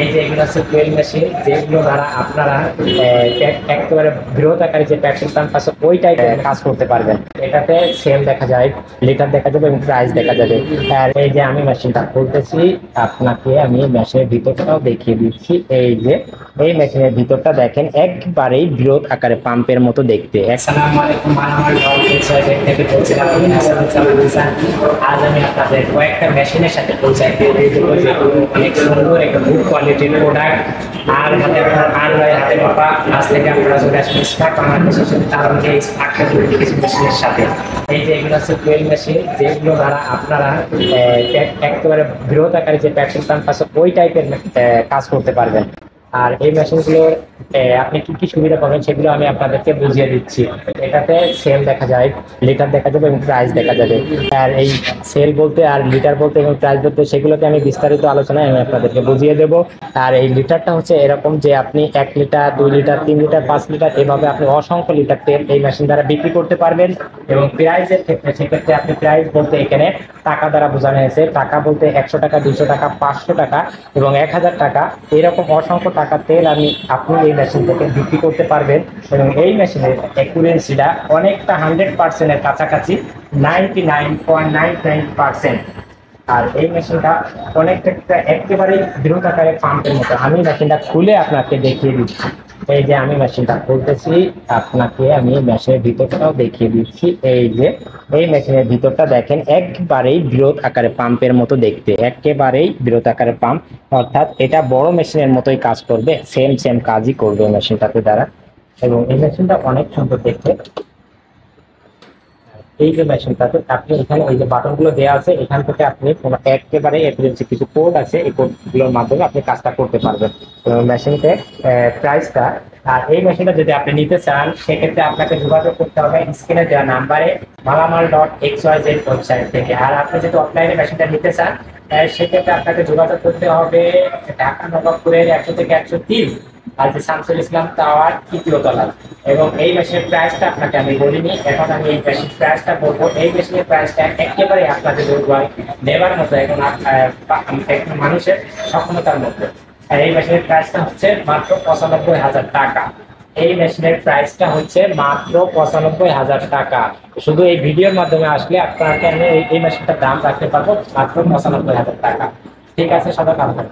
এই যে এগুলো হচ্ছে ফুয়েল মেশিন যেগুলো দ্বারা আপনারা একেবারে বৃহৎ আকারে যে পেট্রোল পাম্প আছে, ওই টাইপের কাজ করতে পারবেন। এটাতে সেল দেখা যায় লিটার দেখা যাবে এবং প্রাইস দেখা যাবে। আর এই যে আমি মেশিনটা খুলতেছি, আপনাকে আমি মেশিনের ভিতরটাও দেখিয়ে দিচ্ছি। এই যে এই মেশিনের ভিতরটা দেখেন, একবারেই বৃহৎ আকারে পাম্পের মতো দেখতে। আমি কয়েকটা মেশিনের সাথে সুন্দর একটা কোয়ালিটির প্রোডাক্ট আর আপনার মেশিনের সাথে। এই যে এগুলো হচ্ছে যেগুলো দ্বারা আপনারা একেবারে বৃহৎ আকারে যে পেট্রোল পাম্প আছে, ওই টাইপের কাজ করতে পারবেন। আর এই মেশিনগুলোর আপনি কি কি সুবিধা পাবেন সেগুলো আমি আপনাদেরকে বুঝিয়ে দিচ্ছি। এটাতে সেল দেখা যায় লিটার দেখা যাবে এবং প্রাইস দেখা যাবে। আর এই সেল বলতে আর লিটার বলতে এবং প্রাইস বলতে সেগুলোকে আমি বিস্তারিত আলোচনায় আমি আপনাদেরকে বুঝিয়ে দেবো। আর এই লিটারটা হচ্ছে এরকম যে আপনি এক লিটার দুই লিটার তিন লিটার পাঁচ লিটার এভাবে আপনি অসংখ্য লিটার তেল এই মেশিন দ্বারা বিক্রি করতে পারবেন এবং প্রাইসের ক্ষেত্রে সেক্ষেত্রে আপনি প্রাইস বলতে এখানে টাকা দ্বারা বোঝানো হয়েছে। টাকা বলতে একশো টাকা দুশো টাকা, পাঁচশো টাকা এবং এক হাজার টাকা এরকম অসংখ্য টাকা তেল আমি আপনি এই মেশিন থেকে বিক্রি করতে পারবেন এবং এই মেশিনের অ্যাকুরেন্সিটা অনেকটা হান্ড্রেড পার্সেন্টের কাছাকাছি ninety nine point nine nine percent আর এই মেশিনটা অনেকটা একেবারেই দৃঢ়তাকারে পাম্পের মতো। আমি মেশিনটা খুলে আপনাকে দেখিয়ে দিচ্ছি। এই যে আমি মেশিনটা খুলতেছি, আপনাকে আমি মেশিনের ভিতরটাও দেখিয়ে দিচ্ছি। এই যে, এই মেশিনের ভিতরটা দেখেন, একবারেই বৃহৎ আকারে পাম্পের মতো দেখতে। একেবারেই বৃহৎ আকারে পাম্প। অর্থাৎ এটা বড় মেশিনের মতোই কাজ করবে সেম সেম কাজই করবে মেশিনটাতে দ্বারা। এবং এই মেশিনটা অনেক সুন্দর দেখতে। এই যে মেশিনটাতে আপনি এখানে এই যে বাটনগুলো দেওয়া আছে, এখান থেকে আপনি কোনো একেবারে এপিএমসি কিছু কোড আছে, এই কোডগুলোর মাধ্যমে আপনি কাজটা করতে পারবেন। মেশিনতে প্রাইসটা আর এই মেশিনটা যদি আপনি নিতে চান, সেক্ষেত্রে আপনাকে যোগাযোগ করতে হবে স্ক্রিনে দেওয়া নাম্বারে Malamal dot X Y Z website থেকে। আর আপনি যদি অফলাইনে মেশিনটা নিতে চান সেক্ষেত্রে আপনাকে যোগাযোগ করতে হবে ঢাকা নবাবপুরের একশো থেকে একশো তিন। যে শামসুল ইসলাম টাওয়ার তৃতীয় তলায়। এবং এই মেশিনের প্রাইসটা আপনাকে আমি বলিনি, এখন আমি এই মেশিন প্রাইসটা বলব। এই মেশিনের প্রাইসটা একেবারে আপনাদের বলব, নেবার মতো এখন একজন মানুষের সক্ষমতার মধ্যে। আর এই মেশিনের প্রাইসটা হচ্ছে মাত্র পঁচানব্বই হাজার টাকা। এই মেশিনের প্রাইসটা হচ্ছে মাত্র পঁচানব্বই হাজার টাকা। শুধু এই ভিডিওর মাধ্যমে আসলে আপনাকে আমি এই- মেশিনটার দাম রাখতে পারব, মাত্র পঁচানব্বই হাজার টাকা। ঠিক আছে থাকবেন।